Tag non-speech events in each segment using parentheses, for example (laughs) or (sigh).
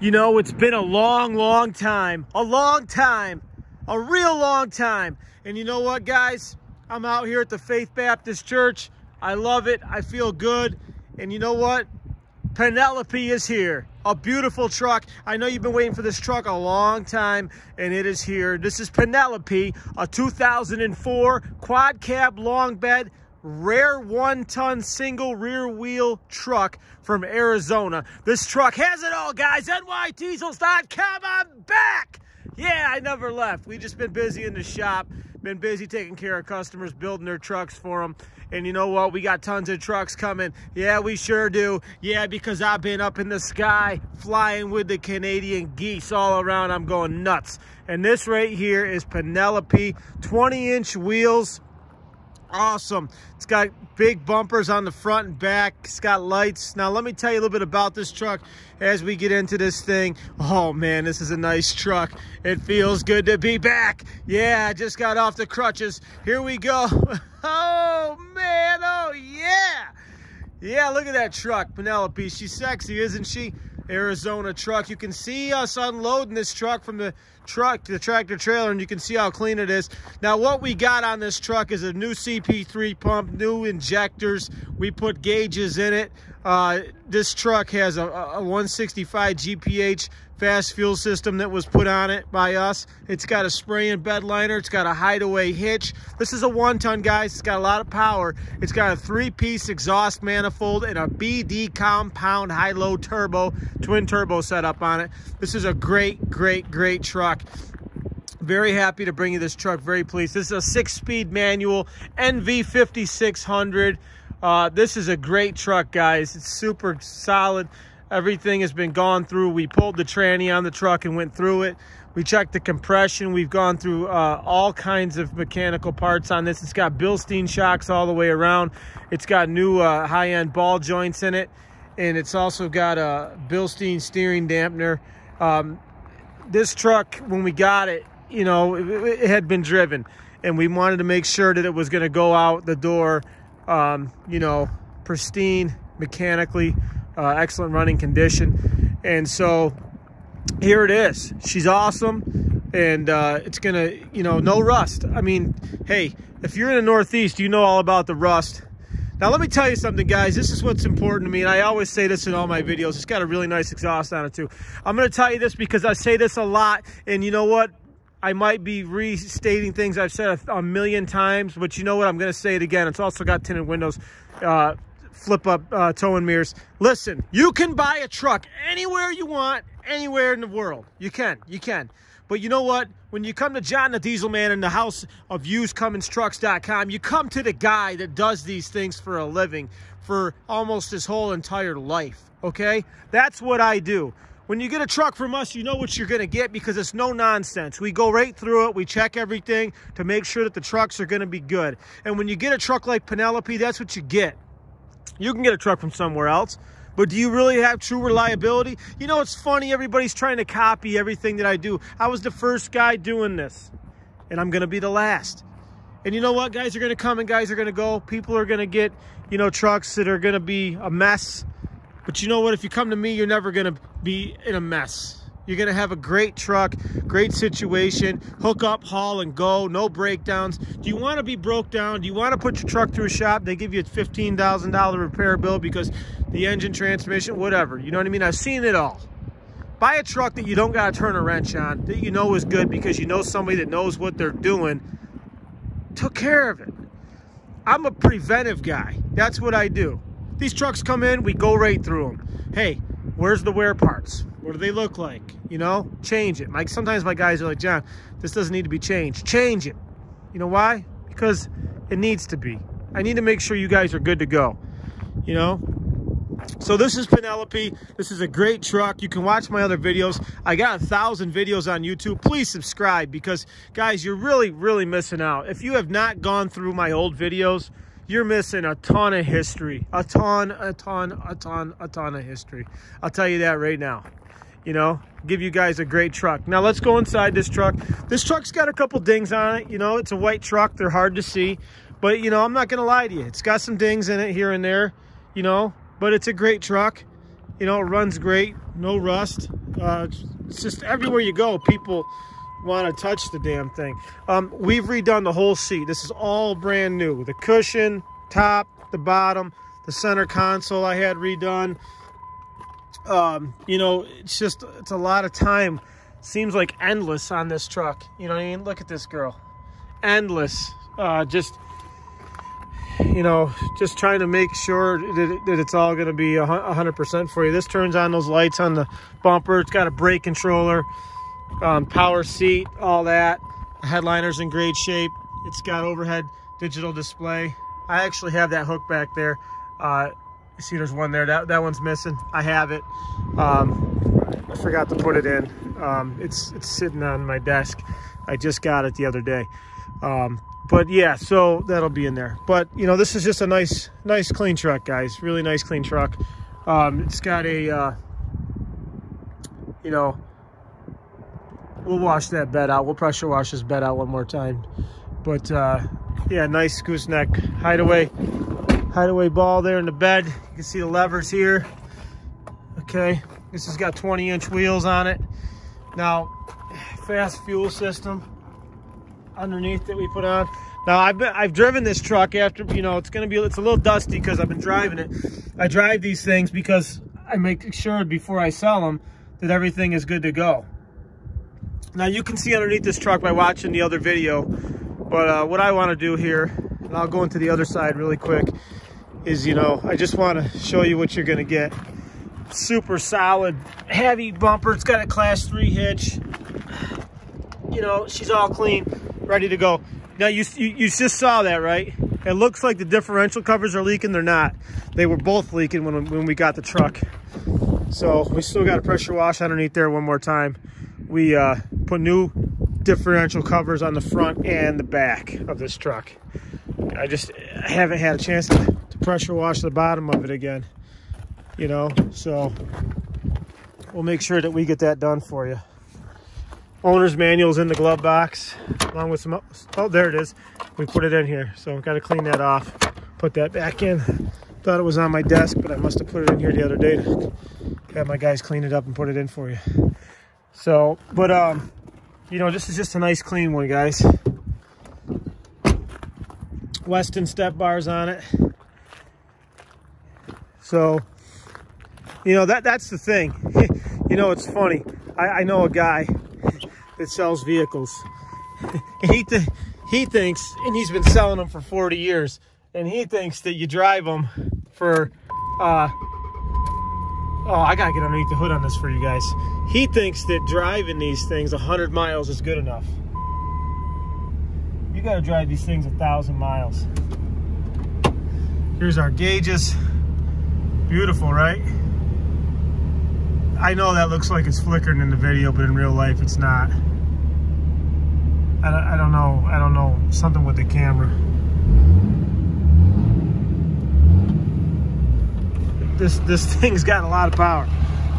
You know, it's been a long, long time. A long time. A real long time. And you know what, guys? I'm out here at the Faith Baptist Church. I love it. I feel good. And you know what? Penelope is here. A beautiful truck. I know you've been waiting for this truck a long time, and it is here. This is Penelope, a 2004 quad cab long bed rare one-ton single rear wheel truck from Arizona. This truck has it all, guys. NYDiesels.com, I'm back. Yeah, I never left. We just been busy in the shop, been busy taking care of customers, building their trucks for them. And you know what? We got tons of trucks coming. Yeah, we sure do. Yeah, because I've been up in the sky flying with the Canadian geese all around. I'm going nuts. And this right here is Penelope 20 inch wheels awesome. It's got big bumpers on the front and back. It's got lights. Now, let me tell you a little bit about this truck as we get into this thing. Oh, man, this is a nice truck. It feels good to be back. Yeah, I just got off the crutches. Here we go. (laughs) Oh, man. Oh, yeah. Yeah, look at that truck, Penelope. She's sexy, isn't she? Arizona truck. You can see us unloading this truck from the truck, to the tractor trailer, and you can see how clean it is. Now, what we got on this truck is a new CP3 pump, new injectors. We put gauges in it. Uh, this truck has a, a 165 GPH FASS fuel system that was put on it by us. It's got a spray and bed liner. It's got a hideaway hitch. This is a one-ton, guys. It's got a lot of power. It's got a three-piece exhaust manifold and a BD compound high-low turbo, twin turbo setup on it. This is a great, great, great truck. Very happy to bring you this truck. Very pleased. This is a six-speed manual NV5600. Uh, this is a great truck, guys. It's super solid. Everything has been gone through. We pulled the tranny on the truck and went through it. We checked the compression. We've gone through uh, all kinds of mechanical parts on this. It's got Bilstein shocks all the way around. It's got new uh, high-end ball joints in it. And it's also got a Bilstein steering dampener. Um, this truck, when we got it, you know, it, it, had been driven. And we wanted to make sure that it was going to go out the door, um, you know, pristine, mechanically, uh, excellent running condition. And so here it is. She's awesome. And uh, it's going to, you know, no rust. I mean, hey, if you're in the Northeast, you know all about the rust. Now, let me tell you something, guys. This is what's important to me, and I always say this in all my videos. It's got a really nice exhaust on it, too. I'm going to tell you this because I say this a lot, and you know what? I might be restating things I've said a, a million times, but you know what? I'm going to say it again. It's also got tinted windows. Uh, flip up uh, towing mirrors. Listen, you can buy a truck anywhere you want, anywhere in the world. You can, you can. But you know what? When you come to John the Diesel Man in the house of usedcumminstrucks.com, you come to the guy that does these things for a living for almost his whole entire life, okay? That's what I do. When you get a truck from us, you know what you're going to get because it's no nonsense. We go right through it. We check everything to make sure that the trucks are going to be good. And when you get a truck like Penelope, that's what you get. You can get a truck from somewhere else, but do you really have true reliability? You know, it's funny. Everybody's trying to copy everything that I do. I was the first guy doing this, and I'm going to be the last. And you know what? Guys are going to come and guys are going to go. People are going to get, you know, trucks that are going to be a mess. But you know what? If you come to me, you're never going to be in a mess. You're going to have a great truck, great situation, hook up, haul, and go, no breakdowns. Do you want to be broke down? Do you want to put your truck through a shop? They give you a $15,000 repair bill because the engine, transmission, whatever. You know what I mean? I've seen it all. Buy a truck that you don't got to turn a wrench on, that you know is good because you know somebody that knows what they're doing, took care of it. I'm a preventive guy. That's what I do. These trucks come in, we go right through them. Hey, where's the wear parts? What do they look like? You know, change it. Like sometimes my guys are like, John, this doesn't need to be changed. Change it. You know why? Because it needs to be. I need to make sure you guys are good to go. You know? So this is Penelope. This is a great truck. You can watch my other videos. I got a thousand videos on YouTube. Please subscribe because, guys, you're really, really missing out. If you have not gone through my old videos, you're missing a ton of history. A ton, a ton, a ton, a ton of history. I'll tell you that right now you know, give you guys a great truck. Now let's go inside this truck. This truck's got a couple dings on it. You know, it's a white truck. They're hard to see. But, you know, I'm not going to lie to you. It's got some dings in it here and there, you know, but it's a great truck. You know, it runs great, no rust. Uh, it's just everywhere you go, people want to touch the damn thing. Um, we've redone the whole seat. This is all brand new. The cushion, top, the bottom, the center console I had redone. Um, you know, it's just, it's a lot of time. Seems like endless on this truck. You know what I mean? Look at this girl. Endless. Uh, just, you know, just trying to make sure that, that it's all going to be 100% for you. This turns on those lights on the bumper. It's got a brake controller, um, power seat, all that. The headliner's in great shape. It's got overhead digital display. I actually have that hook back there. Uh, see there's one there. That, that one's missing. I have it. Um, I forgot to put it in. Um, it's, it's sitting on my desk. I just got it the other day. Um, but yeah, so that'll be in there. But you know, this is just a nice, nice clean truck, guys. Really nice clean truck. Um, it's got a, uh, you know, we'll wash that bed out. We'll pressure wash this bed out one more time. But uh, yeah, nice gooseneck hideaway, hideaway ball there in the bed. You can see the levers here. Okay, this has got 20 inch wheels on it. Now, FASS fuel system underneath that we put on. Now I've been I've driven this truck after you know it's gonna be it's a little dusty because I've been driving it. I drive these things because I make sure before I sell them that everything is good to go. Now you can see underneath this truck by watching the other video, but uh, what I want to do here, and I'll go into the other side really quick, is you know I just want to show you what you're gonna get. Super solid, heavy bumper. It's got a class three hitch. You know she's all clean ready to go. Now you, you, you just saw that, right? It looks like the differential covers are leaking. They're not. They were both leaking when, when we got the truck. So we still got a pressure wash underneath there one more time. We uh, put new differential covers on the front and the back of this truck. I just haven't had a chance to, to pressure wash the bottom of it again. You know, so we'll make sure that we get that done for you. Owner's manual's in the glove box along with some, oh, there it is. We put it in here. So I've got to clean that off, put that back in. Thought it was on my desk, but I must have put it in here the other day to have my guys clean it up and put it in for you. So, but, um, you know, this is just a nice clean one, guys. Westin step bars on it. So, you know, that that's the thing. (laughs) you know, it's funny. I, I know a guy that sells vehicles (laughs) he th he thinks, and he's been selling them for 40 years, and he thinks that you drive them for, uh, oh, I gotta get underneath the hood on this for you guys. He thinks that driving these things 100 miles is good enough. You gotta drive these things a thousand miles. Here's our gauges. Beautiful, right? I know that looks like it's flickering in the video, but in real life it's not. I, I don't know. I don't know. Something with the camera. This, this (laughs) thing's got a lot of power.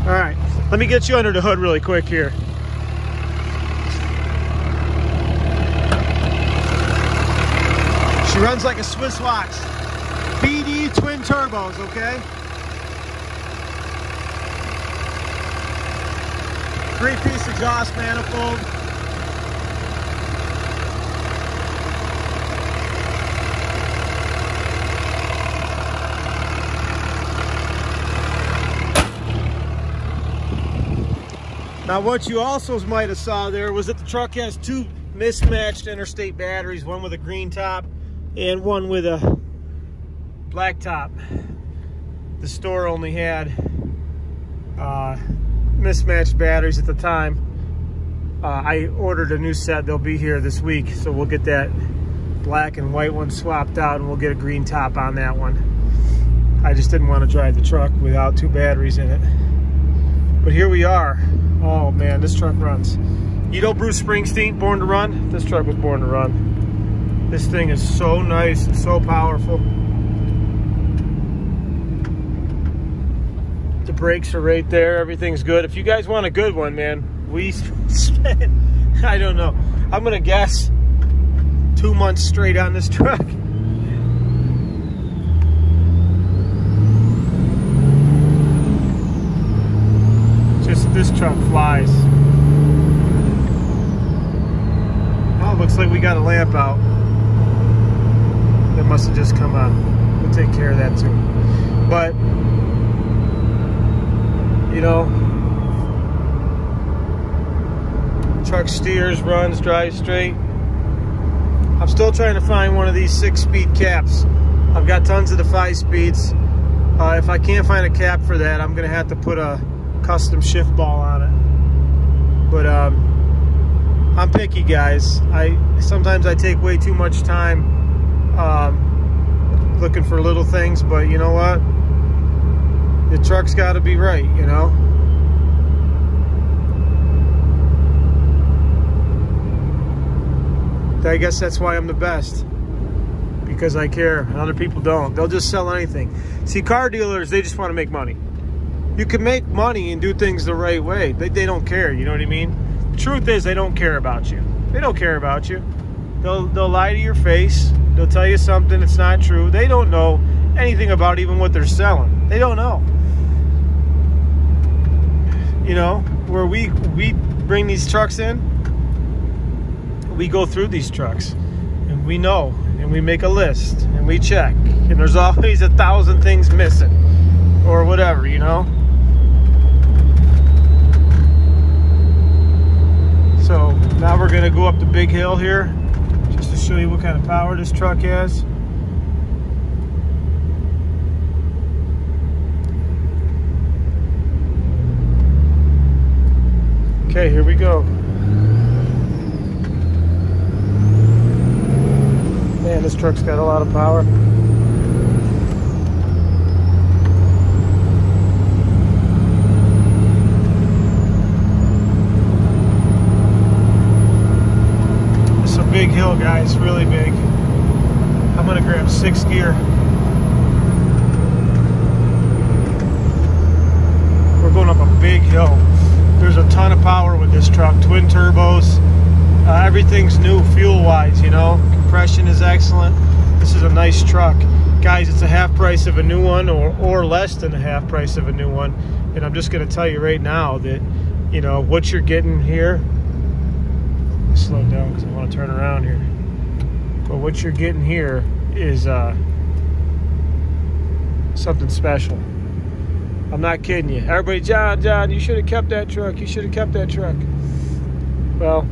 All right, let me get you under the hood really quick here. She runs like a Swiss watch. BD twin turbos, okay? Three-piece exhaust manifold. Now what you also might have saw there was that the truck has two mismatched interstate batteries, one with a green top and one with a black top. The store only had uh, mismatched batteries at the time. Uh, I ordered a new set, they'll be here this week, so we'll get that black and white one swapped out and we'll get a green top on that one. I just didn't want to drive the truck without two batteries in it. But here we are. Oh man, this truck runs. You know Bruce Springsteen, Born to Run? This truck was born to run. This thing is so nice and so powerful. The brakes are right there, everything's good. If you guys want a good one, man, we (laughs) spent, I don't know, I'm gonna guess two months straight on this truck. Oh, looks like we got a lamp out. That must have just come on. We'll take care of that too. But, you know, truck steers, runs, drives straight. I'm still trying to find one of these six-speed caps. I've got tons of the five speeds. Uh, if I can't find a cap for that, I'm to have to put a custom shift ball on it. But um, I'm picky, guys. I Sometimes I take way too much time um, looking for little things, but you know what? The truck's got to be right, you know? I guess that's why I'm the best because I care and other people don't. They'll just sell anything. See, car dealers, they just want to make money. You can make money and do things the right way. They, they don't care, you know what I mean? The truth is they don't care about you. They don't care about you. They'll, they'll lie to your face. They'll tell you something that's not true. They don't know anything about even what they're selling. They don't know. You know, where we, we bring these trucks in, we go through these trucks and we know and we make a list and we check and there's (laughs) always a thousand things missing or whatever you know so now we're gonna go up the big hill here just to show you what kind of power this truck has okay here we go Man, this truck's got a lot of power. It's a big hill, guys, really big. I'm gonna grab sixth gear. We're going up a big hill. There's a ton of power with this truck, twin turbos. Uh, everything's new fuel-wise, you know compression is excellent. This is a nice truck. Guys, it's a half price of a new one or, or less than a half price of a new one. And I'm just to tell you right now that, you know, what you're getting here, slow down because I want to turn around here. But what you're getting here is uh, something special. I'm not kidding you. Everybody, John, John, you should have kept that truck. You should have kept that truck. Well,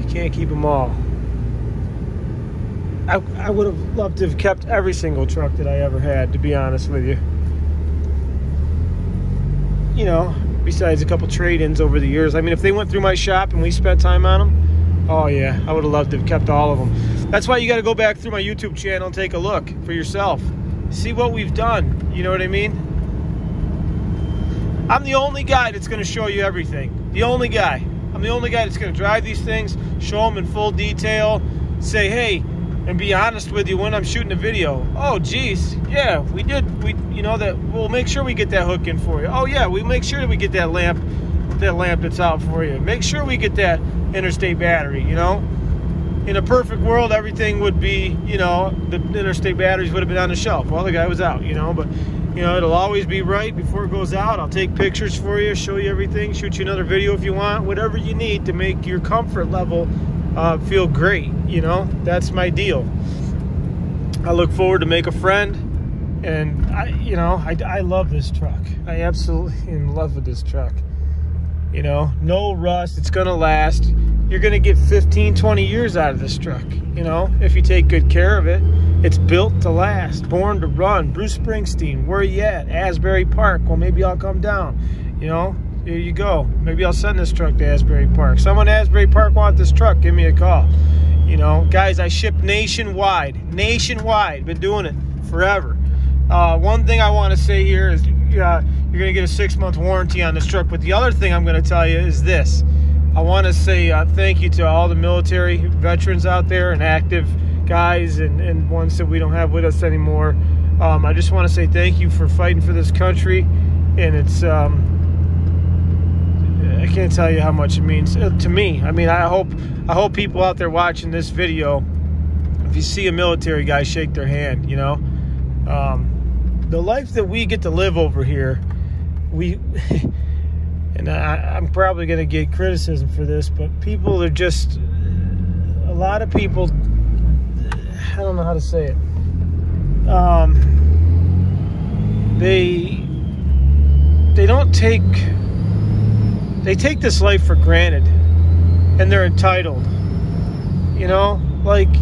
you can't keep them all. I, I would have loved to have kept every single truck that I ever had, to be honest with you. You know, besides a couple trade-ins over the years. I mean, if they went through my shop and we spent time on them, oh yeah, I would have loved to have kept all of them. That's why you got to go back through my YouTube channel and take a look for yourself. See what we've done. You know what I mean? I'm the only guy that's going to show you everything. The only guy. I'm the only guy that's going to drive these things, show them in full detail, say, hey, and be honest with you when I'm shooting a video. Oh, geez, yeah, we did. We, you know that we'll make sure we get that hook in for you. Oh yeah, we make sure that we get that lamp, that lamp that's out for you. Make sure we get that interstate battery. You know, in a perfect world, everything would be, you know, the interstate batteries would have been on the shelf while the guy was out. You know, but you know it'll always be right before it goes out. I'll take pictures for you, show you everything, shoot you another video if you want, whatever you need to make your comfort level uh, feel great. You know, that's my deal. I look forward to make a friend, and I, you know, I, I love this truck. I absolutely in love with this truck. You know, no rust. It's gonna last. You're gonna get 15, 20 years out of this truck. You know, if you take good care of it. It's built to last, born to run. Bruce Springsteen, where you at? Asbury Park. Well, maybe I'll come down. You know, here you go. Maybe I'll send this truck to Asbury Park. Someone Asbury Park want this truck, give me a call. You know, guys, I ship nationwide. Nationwide. Been doing it forever. Uh, one thing I want to say here is uh, you're going to get a six-month warranty on this truck. But the other thing I'm going to tell you is this. I want to say uh, thank you to all the military veterans out there and active guys and, and ones that we don't have with us anymore. Um, I just want to say thank you for fighting for this country. And it's... Um, I can't tell you how much it means uh, to me. I mean, I hope I hope people out there watching this video, if you see a military guy, shake their hand. You know, um, the life that we get to live over here, we (laughs) and I, I'm probably going to get criticism for this, but people are just a lot of people. I don't know how to say it. Um, they they don't take they take this life for granted, and they're entitled. You know, like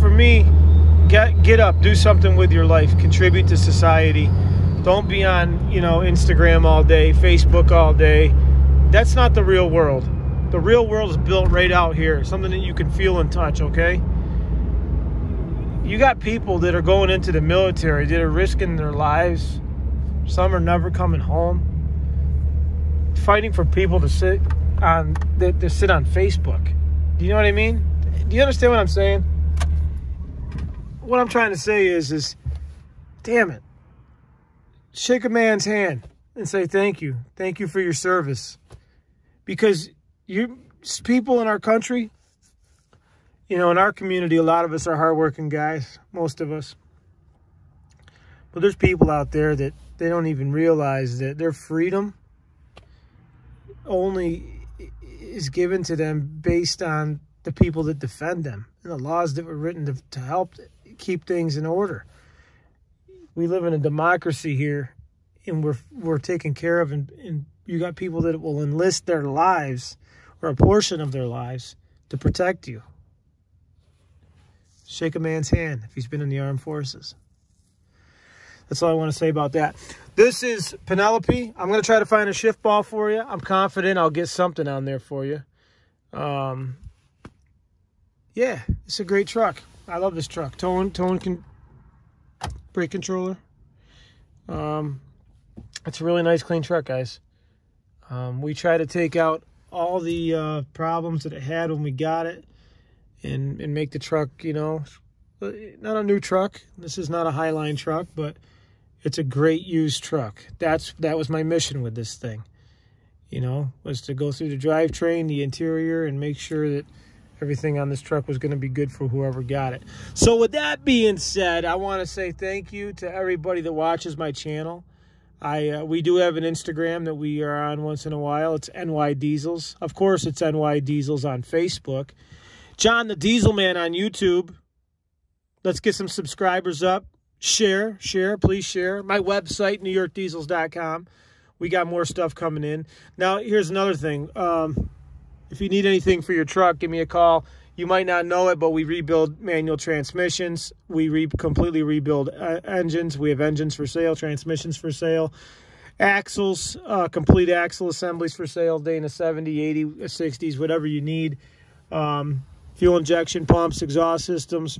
for me, get get up, do something with your life, contribute to society. Don't be on, you know, Instagram all day, Facebook all day. That's not the real world. The real world is built right out here, something that you can feel and touch, okay? You got people that are going into the military that are risking their lives. Some are never coming home. Fighting for people to sit on to sit on Facebook. Do you know what I mean? Do you understand what I'm saying? What I'm trying to say is is damn it shake a man's hand and say thank you. Thank you for your service. Because you people in our country, you know, in our community, a lot of us are hardworking guys, most of us. But there's people out there that they don't even realize that their freedom only is given to them based on the people that defend them and the laws that were written to, to help keep things in order we live in a democracy here and we're we're taken care of and, and you got people that will enlist their lives or a portion of their lives to protect you. Shake a man's hand if he's been in the armed forces. That's all I want to say about that. This is Penelope. I'm going to try to find a shift ball for you. I'm confident I'll get something on there for you. Um, yeah, it's a great truck. I love this truck. Tone, tone can brake controller. Um, it's a really nice, clean truck, guys. Um, we try to take out all the uh, problems that it had when we got it and, and make the truck, you know, not a new truck. This is not a Highline truck, but it's a great used truck. That's That was my mission with this thing, you know, was to go through the drivetrain, the interior, and make sure that everything on this truck was going to be good for whoever got it. So with that being said, I want to say thank you to everybody that watches my channel. I uh, we do have an Instagram that we are on once in a while. It's NY Diesels. Of course, it's NY Diesels on Facebook. John the Diesel Man on YouTube. Let's get some subscribers up. Share, share, please share. My website, newyorkdiesels.com. We got more stuff coming in. Now, here's another thing. Um, if you need anything for your truck, give me a call. You might not know it, but we rebuild manual transmissions. We re completely rebuild uh, engines. We have engines for sale, transmissions for sale, axles, uh, complete axle assemblies for sale, Dana 70, 80, 60s, whatever you need. Um, fuel injection pumps, exhaust systems.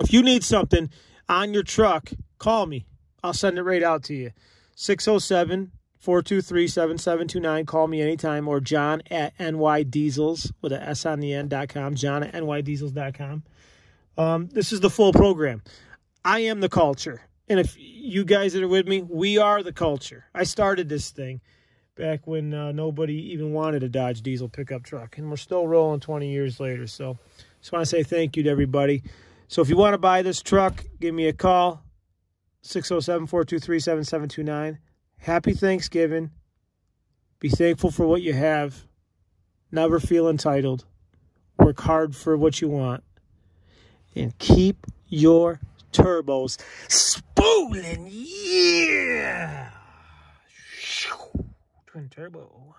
If you need something on your truck, call me. I'll send it right out to you. 607 423-7729. Call me anytime or john at nydiesels with a S on the end dot com. John at nydiesels.com. Um, this is the full program. I am the culture. And if you guys that are with me, we are the culture. I started this thing back when uh, nobody even wanted a Dodge diesel pickup truck. And we're still rolling 20 years later. So just want to say thank you to everybody. So if you want to buy this truck, give me a call. 607-423-7729. Happy Thanksgiving. Be thankful for what you have. Never feel entitled. Work hard for what you want. And keep your turbos spooling. Yeah. Twin turbo.